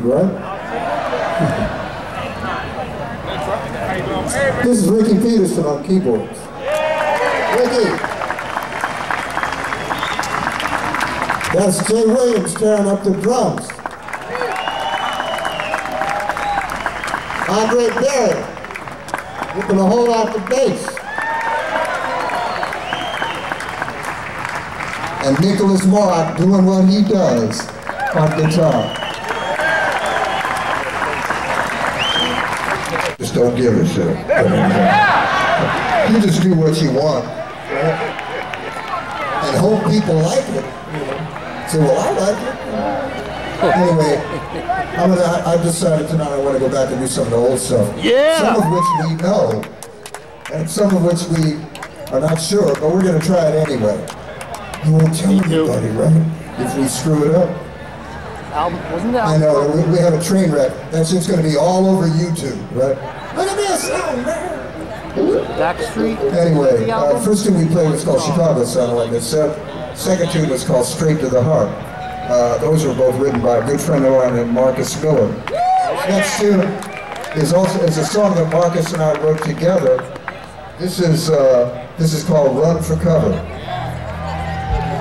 right? this is Ricky Peterson on keyboards. Ricky. That's Jay Williams tearing up the drums. Andre Barrett whipping a hole out the bass. And Nicholas Moroch doing what he does on guitar. Just don't give a shit. You just do what you want. And hope people like it. Say, well, I like it. Anyway, I'm gonna, I I decided tonight I want to go back and do some of the old stuff. Yeah. Some of which we know, and some of which we are not sure, but we're going to try it anyway. You won't tell too. anybody, right? If we screw it up. Album, wasn't that? I know, we, we have a train wreck. That shit's going to be all over YouTube, right? Look at this, man! Backstreet. Anyway, uh, first tune we played was called Chicago Sound Like This. Uh, second tune was called Straight to the Heart. Uh, those were both written by a good friend of mine named Marcus Miller. Next tune is also is a song that Marcus and I wrote together. This is uh, this is called Run for Cover.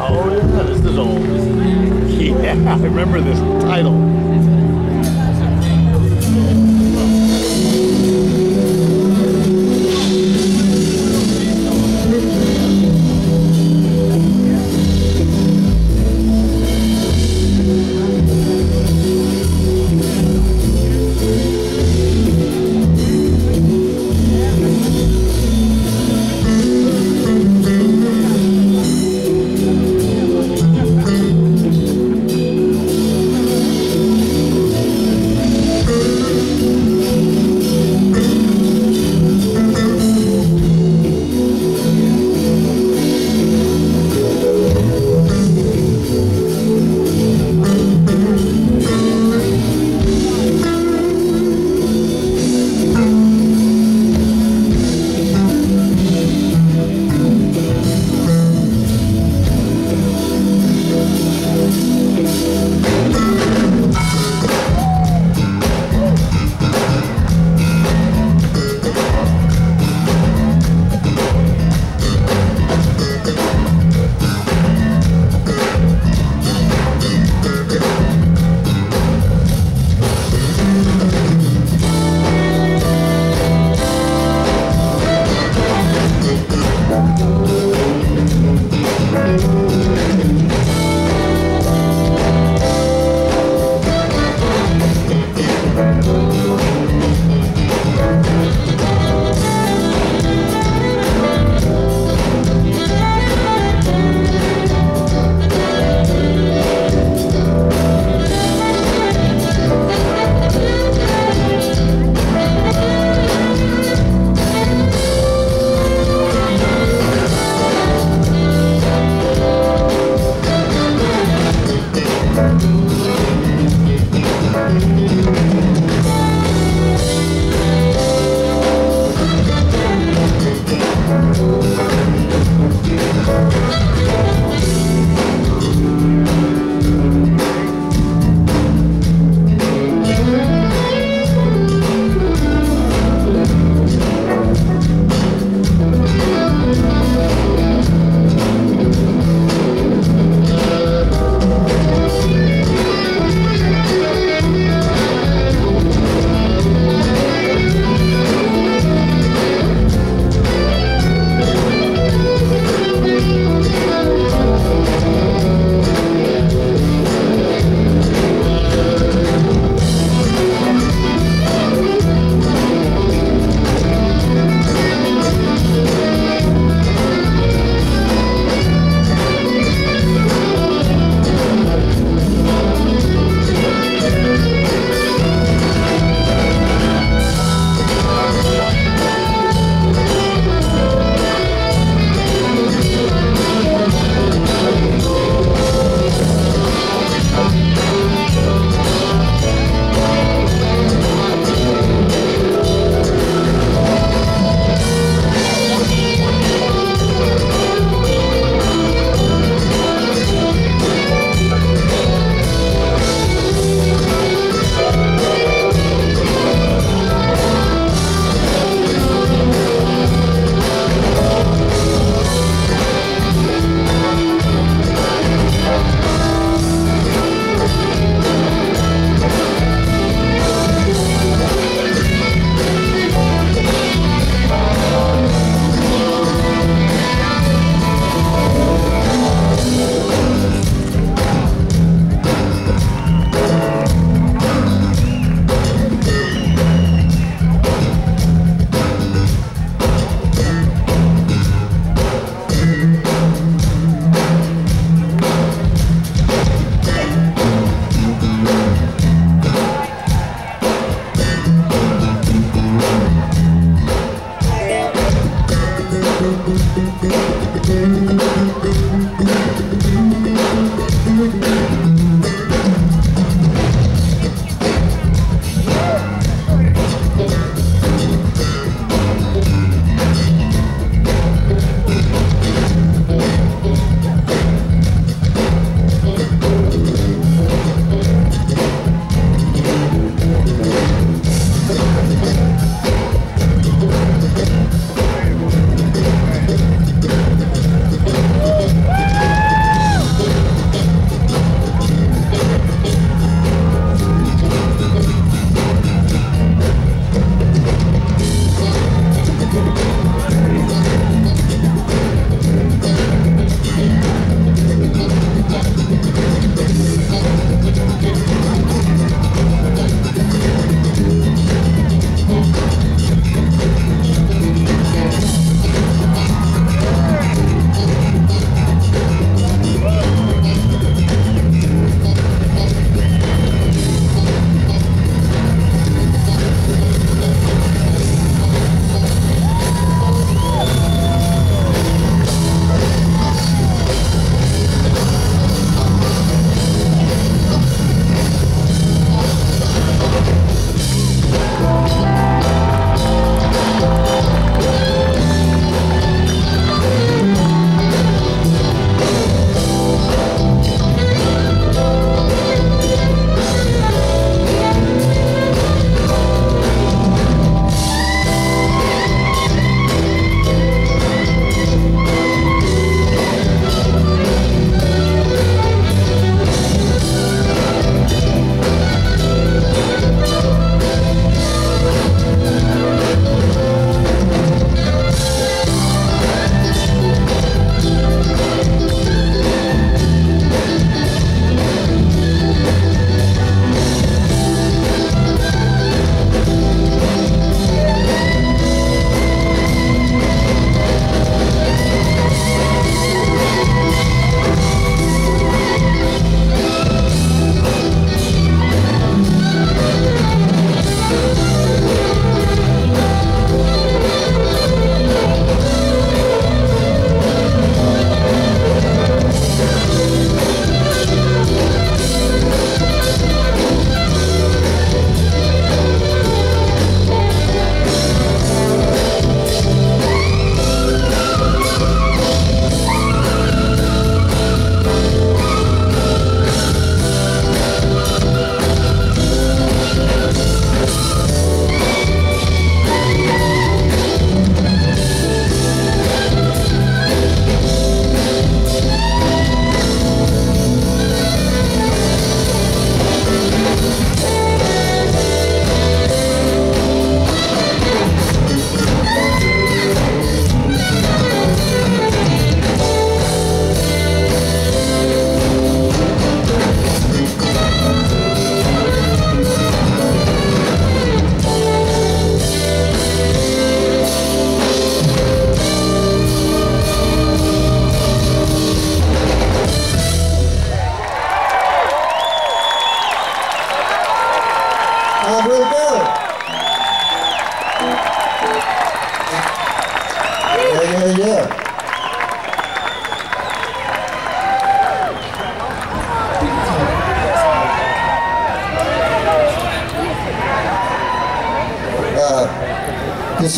Oh yeah, this is old. Yeah, I remember this title.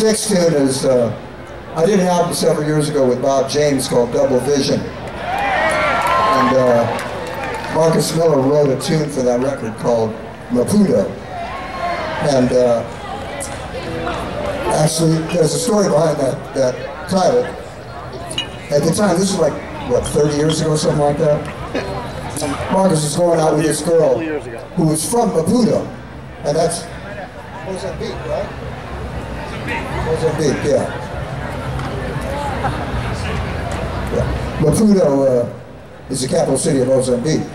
Next tune is, uh, I did an album several years ago with Bob James called Double Vision. And uh, Marcus Miller wrote a tune for that record called Maputo. And uh, actually, there's a story behind that, that title. At the time, this was like, what, 30 years ago, or something like that? Marcus was going out with this girl who was from Maputo. And that's what was that beat, right? Mozambique, yeah. yeah. Maputo uh, is the capital city of Mozambique.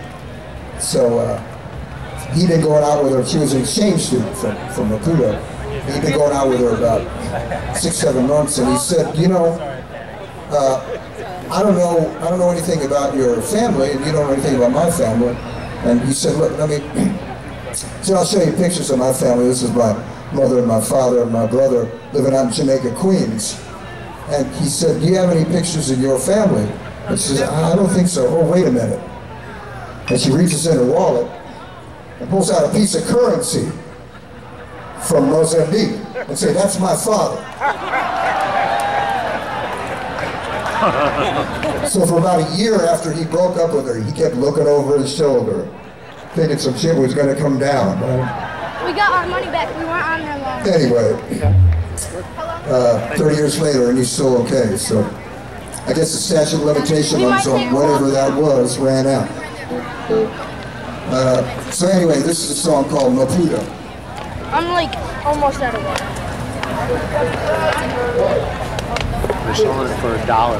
So uh, he'd been going out with her. She was an exchange student from, from Maputo. He'd been going out with her about six, seven months, and he said, you know, uh, I don't know, I don't know anything about your family, and you don't know anything about my family. And he said, look, let me, so I'll show you pictures of my family. This is my mother and my father and my brother living out in Jamaica, Queens. And he said, do you have any pictures of your family? And she says, I don't think so. Oh, wait a minute. And she reaches in her wallet and pulls out a piece of currency from Mozambique and say, that's my father. so for about a year after he broke up with her, he kept looking over his shoulder, thinking some shit was going to come down. We got our money back. We weren't on there long. Anyway, uh, 30 years later, and he's still okay. So I guess the statute of limitations on whatever that was ran out. Uh, so anyway, this is a song called Maputo. I'm like almost out of water. They're selling it for a dollar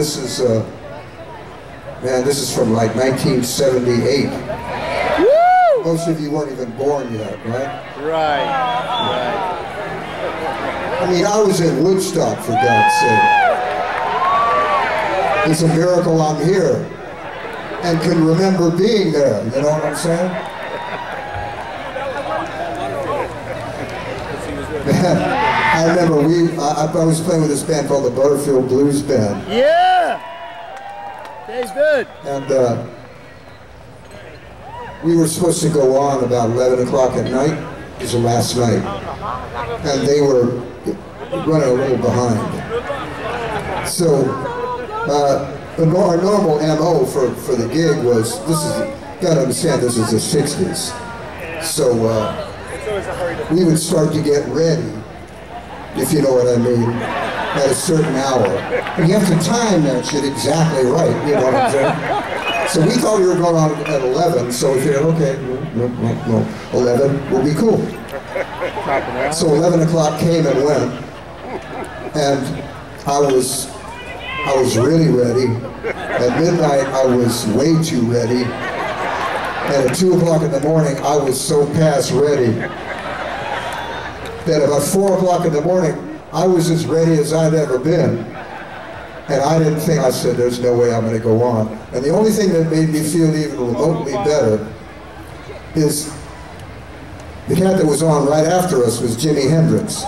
This is, uh, man, this is from like 1978. Woo! Most of you weren't even born yet, right? Right, right. I mean, I was in Woodstock, for God's sake. It's a miracle I'm here and can remember being there, you know what I'm saying? Man, I remember we, I, I was playing with this band called the Butterfield Blues Band. Yeah! Tastes good. And uh, we were supposed to go on about 11 o'clock at night. It was the last night. And they were running a little behind. So uh, our normal MO for, for the gig was, this is, you gotta understand, this is the 60s. So uh, we would start to get ready, if you know what I mean at a certain hour. And you have to time that shit exactly right, you know what I'm saying? So we thought we were going on at 11, so we figured, okay, no, no, no, 11 will be cool. So 11 o'clock came and went, and I was, I was really ready. At midnight, I was way too ready. And at 2 o'clock in the morning, I was so past ready. That about four o'clock in the morning, I was as ready as I'd ever been. And I didn't think, I said, there's no way I'm going to go on. And the only thing that made me feel even remotely better is the cat that was on right after us was Jimi Hendrix.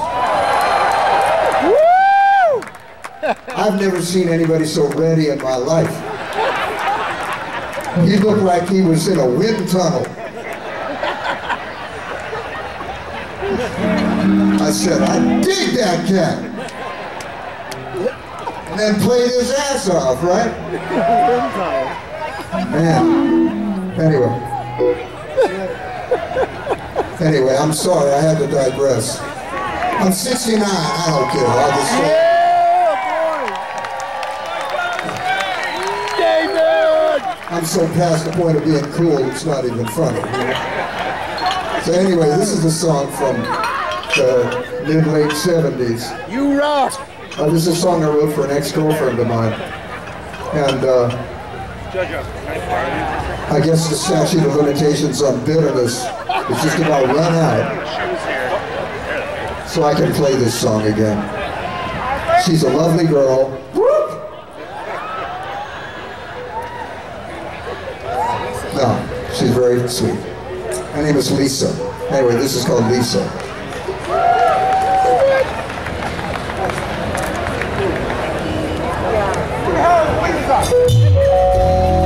I've never seen anybody so ready in my life. He looked like he was in a wind tunnel. I said, I dig that cat. And then played his ass off, right? Man. Anyway. Anyway, I'm sorry, I had to digress. I'm 69, I don't care. I'll just say. I'm so past the point of being cool, it's not even funny. So anyway, this is a song from the mid-late 70s. You rock! Uh, this is a song I wrote for an ex-girlfriend of mine. And uh, I guess the statute of limitations on bitterness is just about run out. So I can play this song again. She's a lovely girl. No, she's very sweet. Her name is Lisa. Anyway, this is called Lisa. Bora!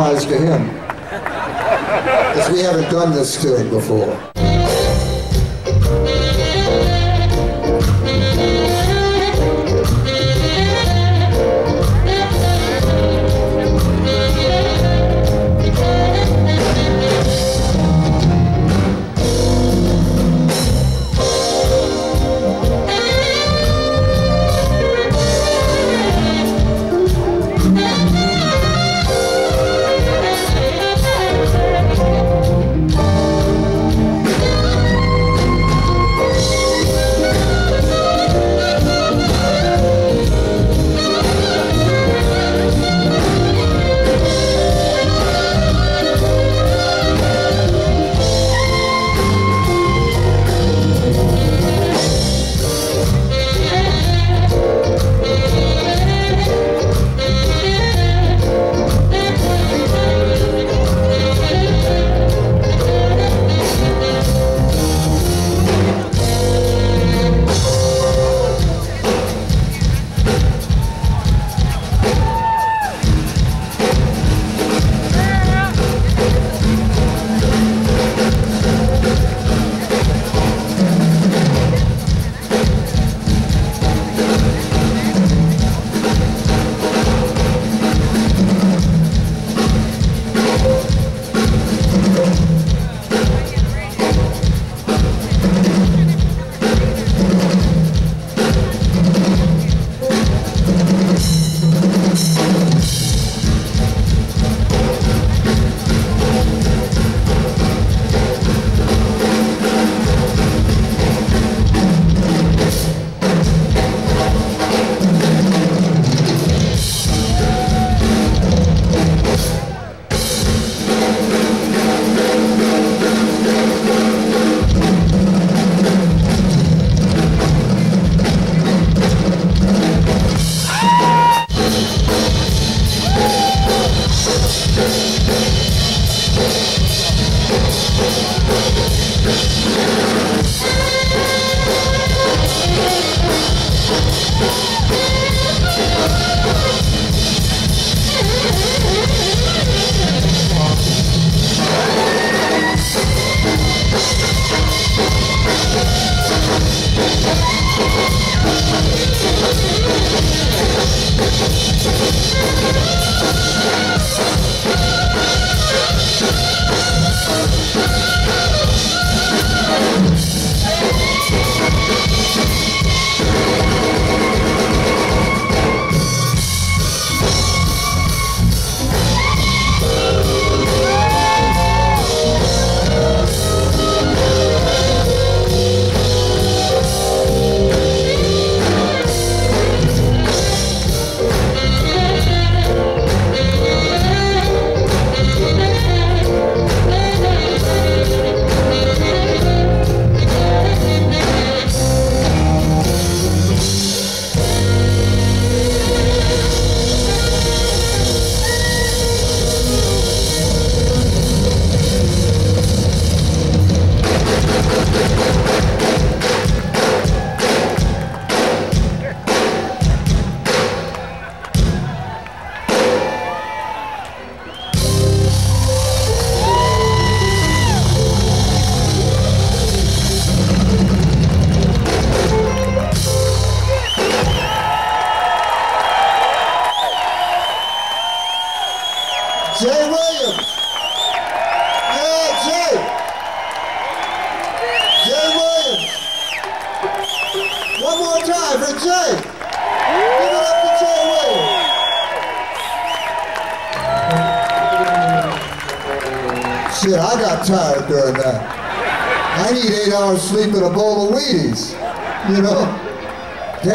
Surprise to him. Because we haven't done this to him before.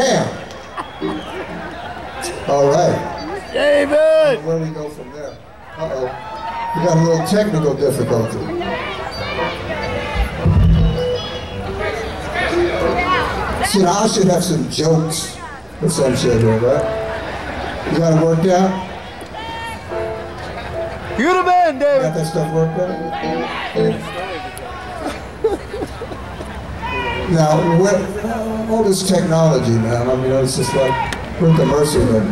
Damn. All right. David! Where do we go from there? Uh-oh. We got a little technical difficulty. See, now I should have some jokes or some shit here, right? You got it worked out? You're the man, David! Got that stuff worked out? Now, what, all this technology, man, I mean, it's just like, we're at the mercy of it.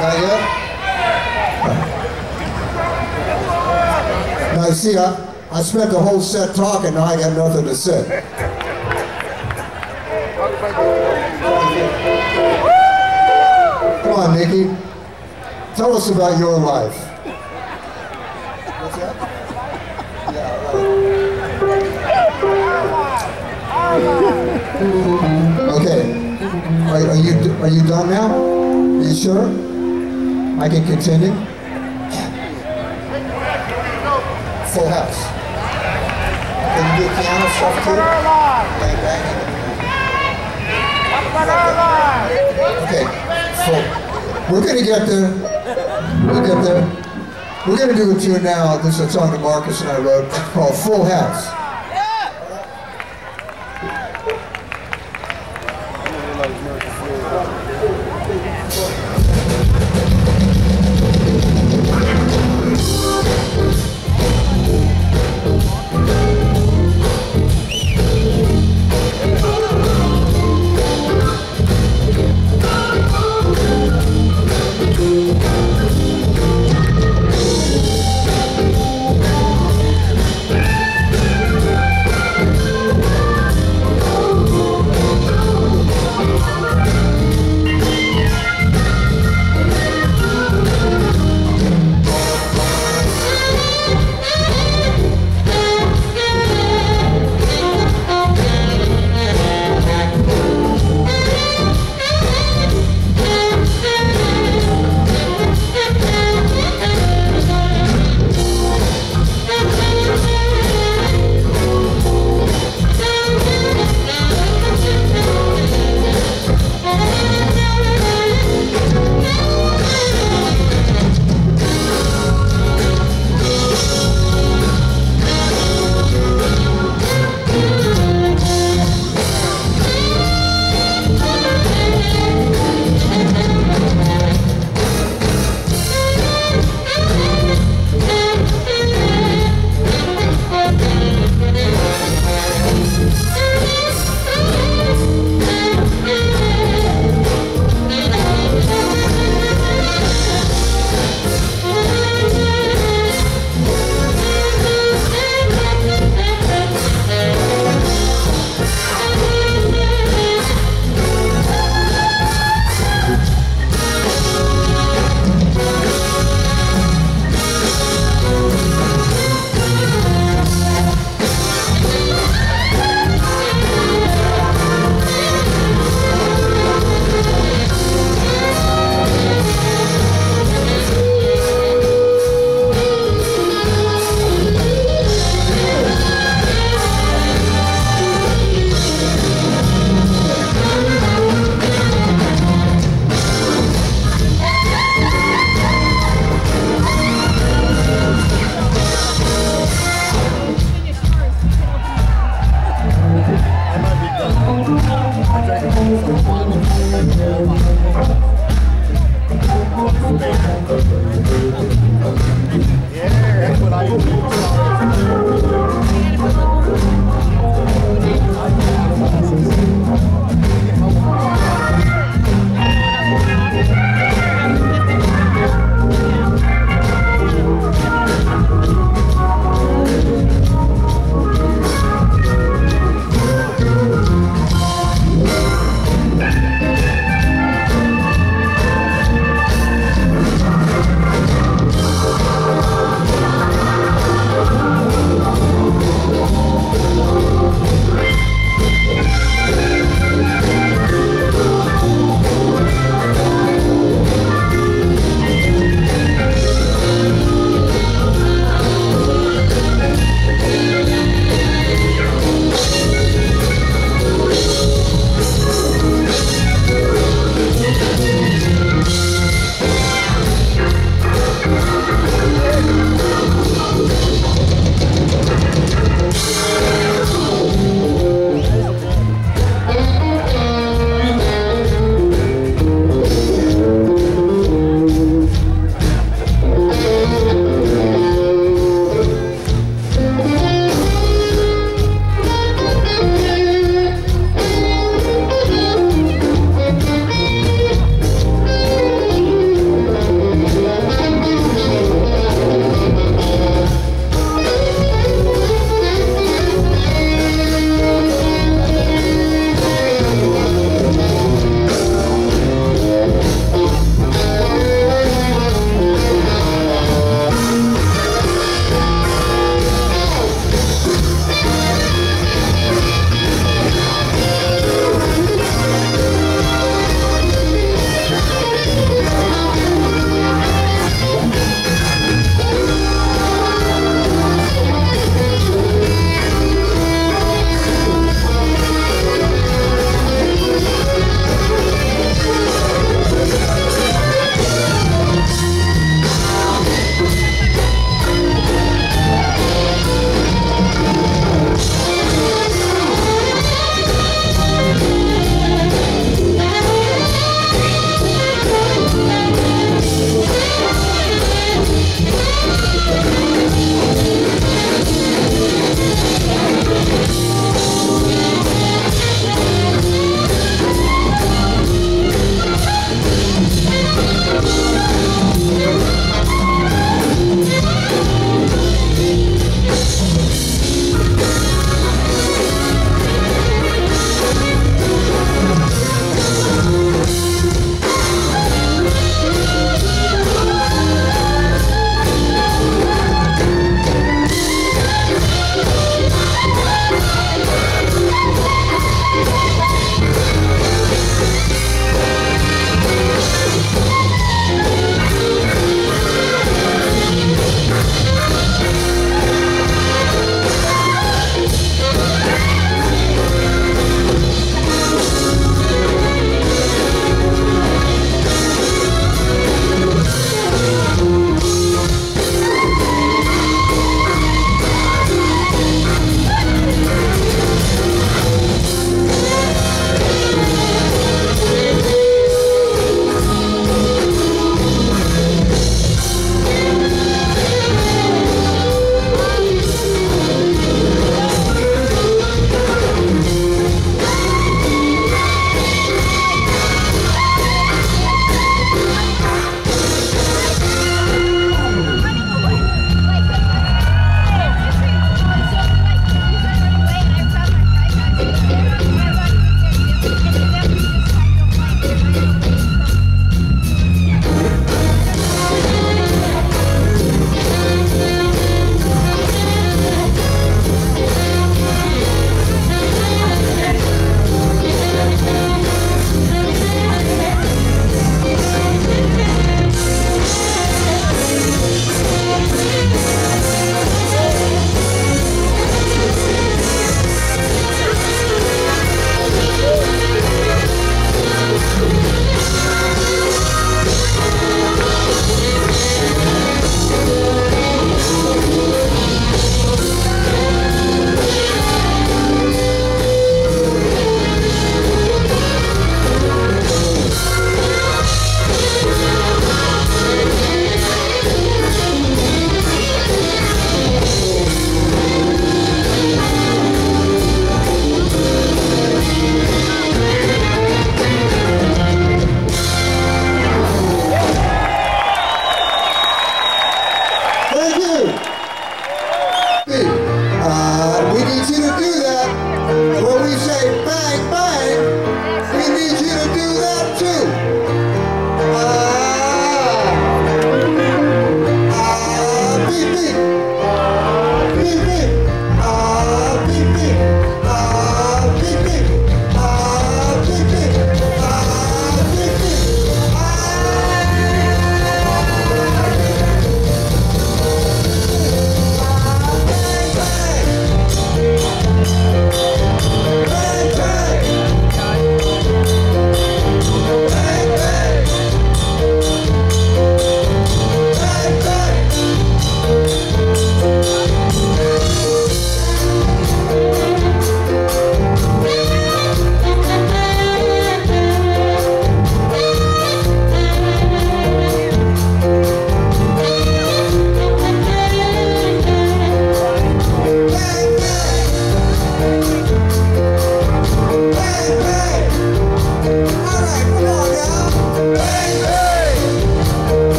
Not yet? Now, see, I, I spent the whole set talking, now I got nothing to say. Come on, Nikki. Tell us about your life. Okay. Are, are you are you done now? Are you sure? I can continue. Full house. Can you do piano stuff too? Okay. So We're gonna get there. We'll get there. We're gonna do a tune now. This is a song that Marcus and I wrote called Full House.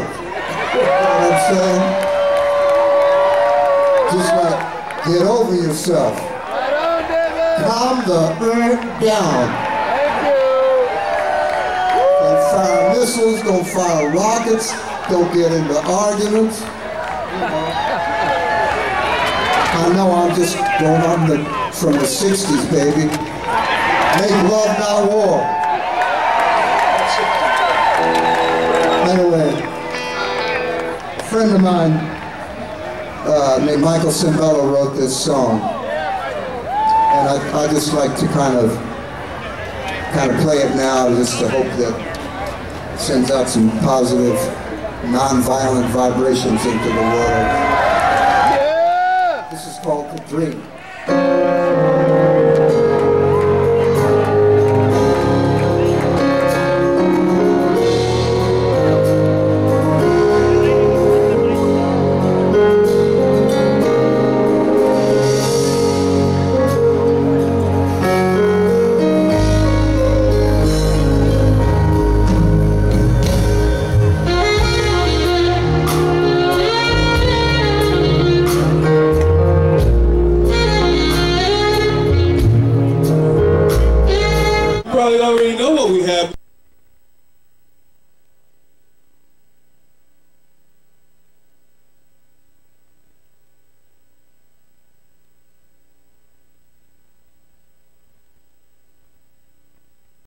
Out. You know what I'm saying? Just like get over yourself. Calm the earth down. Don't fire missiles, don't fire rockets, don't get into arguments. I know I'm just going on the, from the 60s, baby. Make love, not war. Friend of mine uh, named Michael Sembello wrote this song. And I, I just like to kind of kind of play it now just to hope that it sends out some positive, non-violent vibrations into the world. This is called The Dream.